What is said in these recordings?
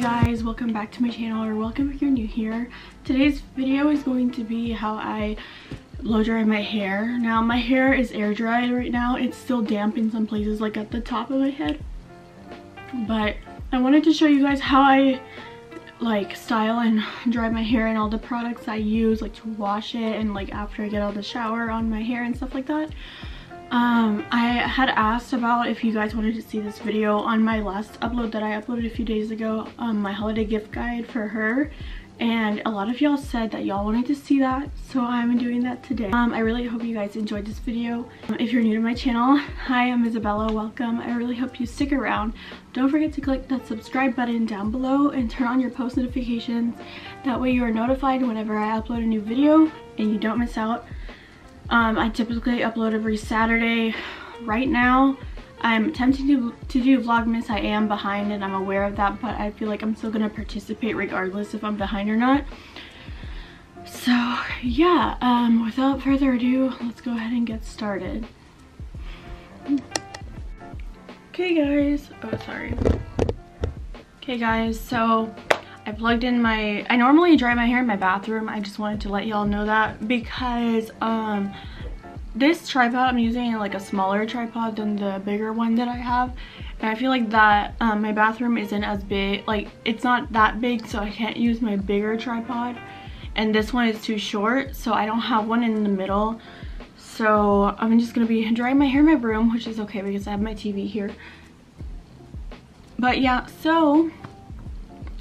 guys welcome back to my channel or welcome if you're new here. Today's video is going to be how i blow dry my hair. Now my hair is air dried right now. It's still damp in some places like at the top of my head. But i wanted to show you guys how i like style and dry my hair and all the products i use like to wash it and like after i get out of the shower on my hair and stuff like that um, I had asked about if you guys wanted to see this video on my last upload that I uploaded a few days ago, um, my holiday gift guide for her. And a lot of y'all said that y'all wanted to see that, so I'm doing that today. Um, I really hope you guys enjoyed this video. Um, if you're new to my channel, hi, I'm Isabella, welcome. I really hope you stick around. Don't forget to click that subscribe button down below and turn on your post notifications. That way you are notified whenever I upload a new video and you don't miss out um, I typically upload every Saturday. Right now, I'm attempting to, to do Vlogmas. I am behind and I'm aware of that, but I feel like I'm still to participate regardless if I'm behind or not. So yeah, um, without further ado, let's go ahead and get started. Okay guys, oh sorry. Okay guys, so I plugged in my, I normally dry my hair in my bathroom. I just wanted to let y'all know that because um, this tripod I'm using like a smaller tripod than the bigger one that I have. And I feel like that um, my bathroom isn't as big, like it's not that big so I can't use my bigger tripod. And this one is too short so I don't have one in the middle. So I'm just to be drying my hair in my room which is okay because I have my TV here. But yeah, so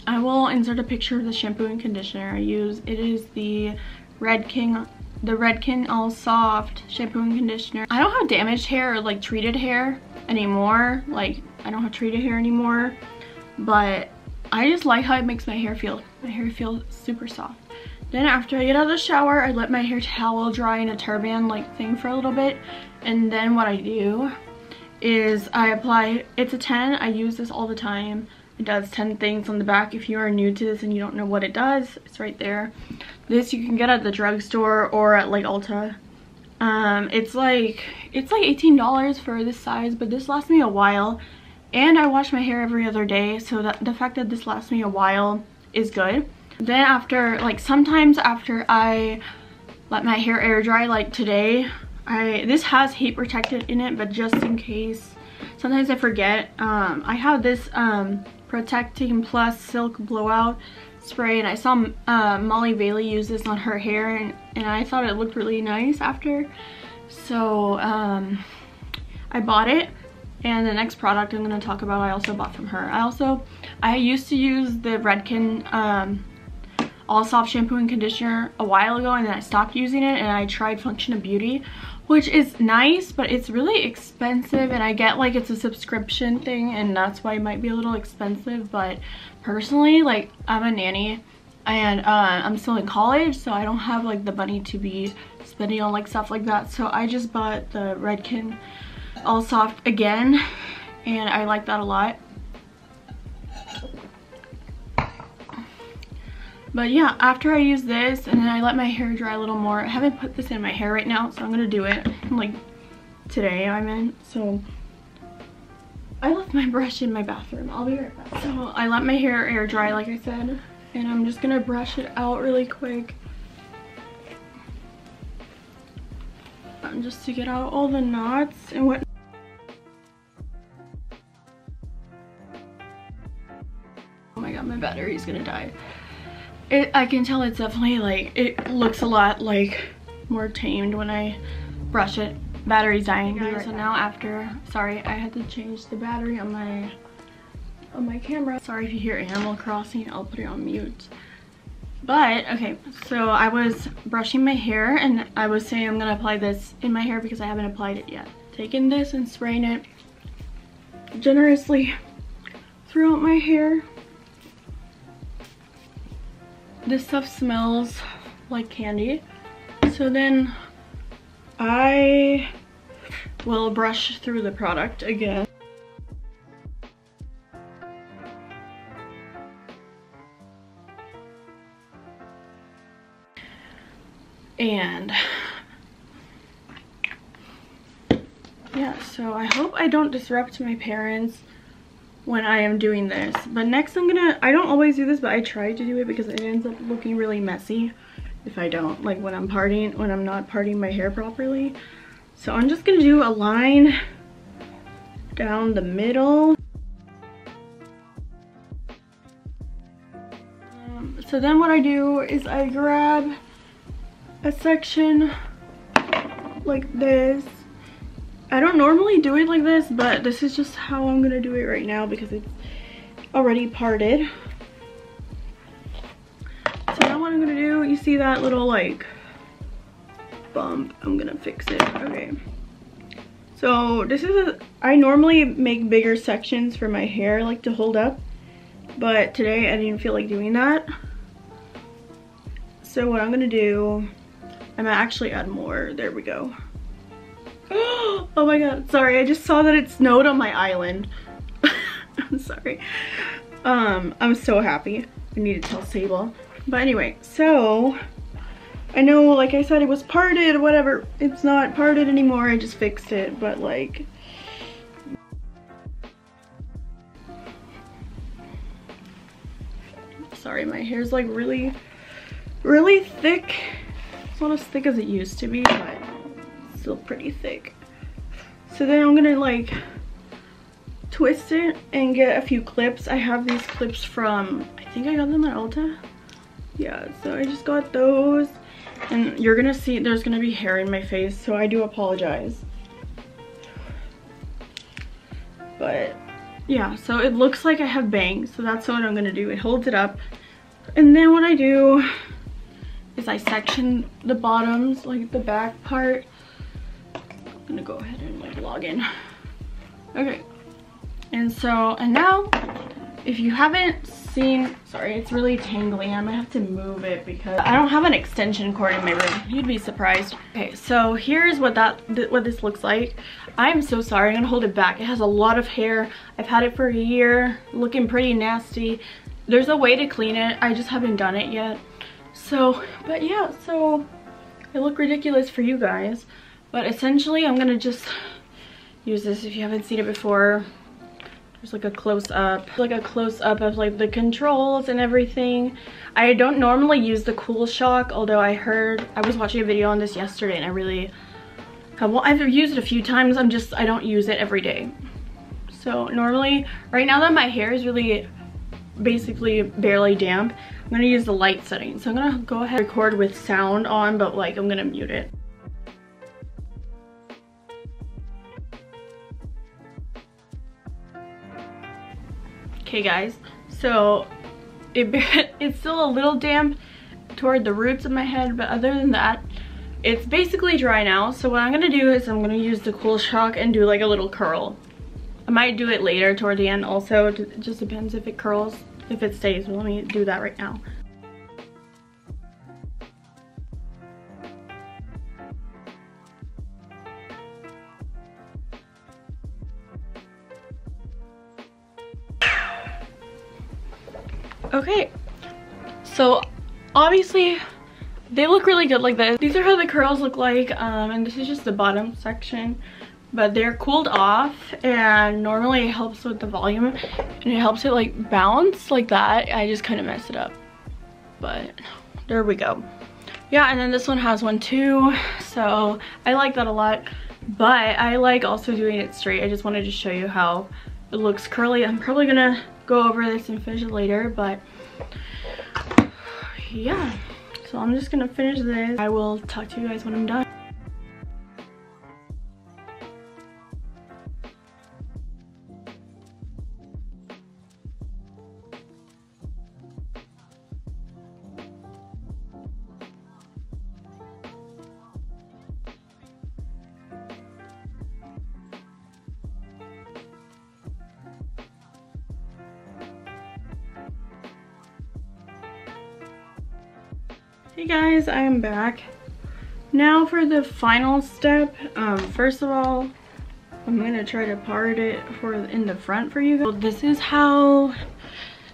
I will insert a picture of the shampoo and conditioner I use. It is the Redken, the Redken All Soft shampoo and conditioner. I don't have damaged hair or like treated hair anymore. Like I don't have treated hair anymore, but I just like how it makes my hair feel. My hair feels super soft. Then after I get out of the shower, I let my hair towel dry in a turban like thing for a little bit. And then what I do is I apply, it's a 10, I use this all the time. It does 10 things on the back. If you are new to this and you don't know what it does, it's right there. This you can get at the drugstore or at like Ulta. Um, it's like it's like $18 for this size, but this lasts me a while. And I wash my hair every other day, so that the fact that this lasts me a while is good. Then after, like sometimes after I let my hair air dry, like today, I this has heat protectant in it, but just in case, sometimes I forget. Um, I have this um, Protecting Plus Silk Blowout spray and I saw uh, Molly Bailey use this on her hair and, and I thought it looked really nice after. So um, I bought it and the next product I'm going to talk about I also bought from her. I also, I used to use the Redken um, All Soft Shampoo and Conditioner a while ago and then I stopped using it and I tried Function of Beauty which is nice but it's really expensive and I get like it's a subscription thing and that's why it might be a little expensive but personally like I'm a nanny and uh, I'm still in college so I don't have like the money to be spending on like stuff like that so I just bought the Redken All Soft again and I like that a lot But yeah, after I use this and then I let my hair dry a little more. I haven't put this in my hair right now, so I'm gonna do it like today I mean. So I left my brush in my bathroom. I'll be right back. So I let my hair air dry like I said. And I'm just gonna brush it out really quick. Um, just to get out all the knots and what Oh my god, my battery's gonna die. It, I can tell it's definitely like, it looks a lot like more tamed when I brush it. Battery's dying. Right so now after, sorry, I had to change the battery on my on my camera. Sorry if you hear Animal Crossing, I'll put it on mute. But, okay, so I was brushing my hair and I was saying I'm gonna apply this in my hair because I haven't applied it yet. Taking this and spraying it generously throughout my hair this stuff smells like candy. So then I will brush through the product again. And yeah, so I hope I don't disrupt my parents when I am doing this. But next I'm gonna, I don't always do this, but I try to do it because it ends up looking really messy if I don't, like when I'm parting, when I'm not parting my hair properly. So I'm just gonna do a line down the middle. Um, so then what I do is I grab a section like this. I don't normally do it like this, but this is just how I'm gonna do it right now because it's already parted. So now what I'm gonna do, you see that little like bump, I'm gonna fix it, okay. So this is a, I normally make bigger sections for my hair like to hold up, but today I didn't feel like doing that. So what I'm gonna do, I'm gonna actually add more, there we go. oh my god, sorry, I just saw that it snowed on my island. I'm sorry. Um, I'm so happy. I need to tell Sable. But anyway, so I know, like I said, it was parted, whatever. It's not parted anymore, I just fixed it, but like... Sorry, my hair's like really, really thick. It's not as thick as it used to be, but still pretty thick. So then I'm gonna like twist it and get a few clips. I have these clips from, I think I got them at Ulta. Yeah, so I just got those. And you're gonna see there's gonna be hair in my face, so I do apologize. But yeah, so it looks like I have bangs, so that's what I'm gonna do. It holds it up. And then what I do is I section the bottoms, like the back part. Gonna go ahead and like log in. Okay. And so, and now, if you haven't seen, sorry, it's really tangly. I might have to move it because I don't have an extension cord in my room. You'd be surprised. Okay, so here's what that, th what this looks like. I'm so sorry, I'm gonna hold it back. It has a lot of hair. I've had it for a year, looking pretty nasty. There's a way to clean it. I just haven't done it yet. So, but yeah, so I look ridiculous for you guys. But essentially, I'm gonna just use this if you haven't seen it before. There's like a close-up, like a close-up of like the controls and everything. I don't normally use the Cool Shock, although I heard, I was watching a video on this yesterday and I really, have, well, I've used it a few times, I'm just, I don't use it every day. So normally, right now that my hair is really basically barely damp, I'm gonna use the light setting. So I'm gonna go ahead record with sound on, but like I'm gonna mute it. Okay guys, so it, it's still a little damp toward the roots of my head, but other than that, it's basically dry now. So what I'm gonna do is I'm gonna use the Cool Shock and do like a little curl. I might do it later toward the end also, it just depends if it curls, if it stays. Well, let me do that right now. Okay, so obviously they look really good like this. These are how the curls look like, um, and this is just the bottom section. But they're cooled off, and normally it helps with the volume, and it helps it like bounce like that. I just kind of messed it up, but there we go. Yeah, and then this one has one too, so I like that a lot. But I like also doing it straight. I just wanted to show you how it looks curly. I'm probably gonna go over this and finish it later, but yeah. So I'm just gonna finish this. I will talk to you guys when I'm done. Hey guys, I am back. Now for the final step. Um, first of all, I'm gonna try to part it for in the front for you guys. So this is how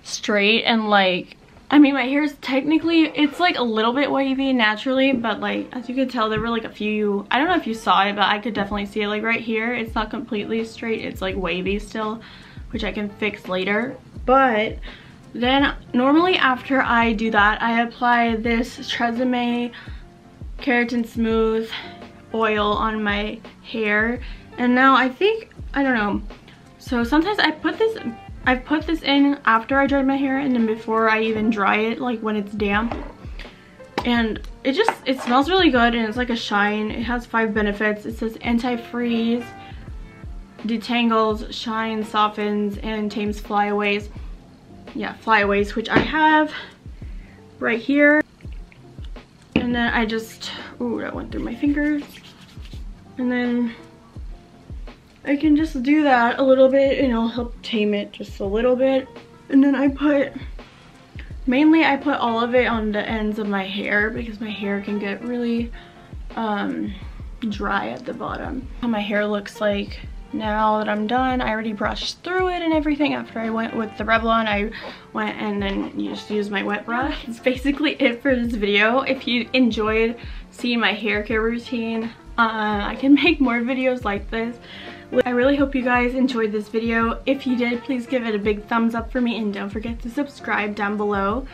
straight and like, I mean my hair is technically, it's like a little bit wavy naturally, but like as you can tell there were like a few, I don't know if you saw it, but I could definitely see it like right here. It's not completely straight, it's like wavy still which I can fix later. But then normally after I do that, I apply this Tresemme Keratin Smooth oil on my hair. And now I think, I don't know. So sometimes I put this, I've put this in after I dried my hair and then before I even dry it, like when it's damp. And it just, it smells really good and it's like a shine. It has five benefits. It says anti-frizz, detangles, shines, softens, and tames flyaways yeah, flyaways, which I have right here. And then I just, oh, that went through my fingers. And then I can just do that a little bit and it'll help tame it just a little bit. And then I put, mainly I put all of it on the ends of my hair because my hair can get really um, dry at the bottom. How my hair looks like now that I'm done, I already brushed through it and everything after I went with the Revlon. I went and then just used my wet brush. It's basically it for this video. If you enjoyed seeing my hair care routine, uh, I can make more videos like this. I really hope you guys enjoyed this video. If you did, please give it a big thumbs up for me and don't forget to subscribe down below.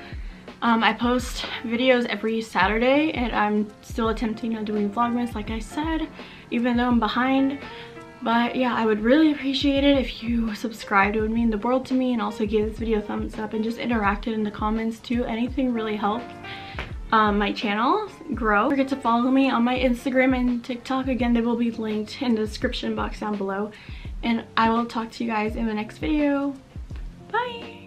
Um, I post videos every Saturday and I'm still attempting on doing Vlogmas like I said, even though I'm behind. But yeah, I would really appreciate it if you subscribed. It would mean the world to me and also give this video a thumbs up and just interacted in the comments too. Anything really helps um, my channel grow. Don't forget to follow me on my Instagram and TikTok. Again, they will be linked in the description box down below. And I will talk to you guys in the next video. Bye!